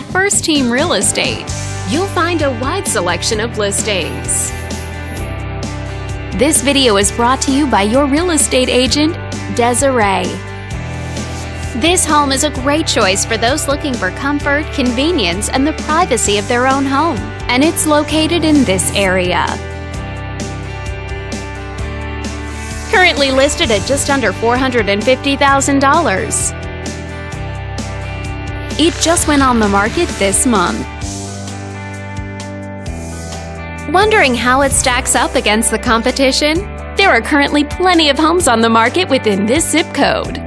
At First Team Real Estate, you'll find a wide selection of listings. This video is brought to you by your real estate agent, Desiree. This home is a great choice for those looking for comfort, convenience, and the privacy of their own home, and it's located in this area. Currently listed at just under $450,000. It just went on the market this month. Wondering how it stacks up against the competition? There are currently plenty of homes on the market within this zip code.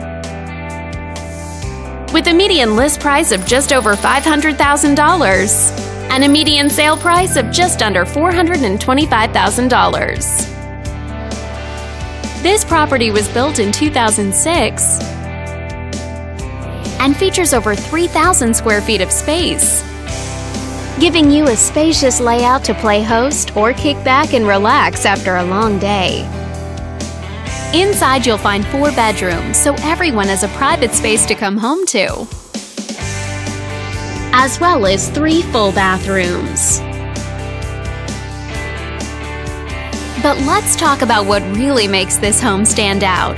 With a median list price of just over $500,000 and a median sale price of just under $425,000. This property was built in 2006 and features over 3,000 square feet of space, giving you a spacious layout to play host or kick back and relax after a long day. Inside, you'll find four bedrooms, so everyone has a private space to come home to, as well as three full bathrooms. But let's talk about what really makes this home stand out.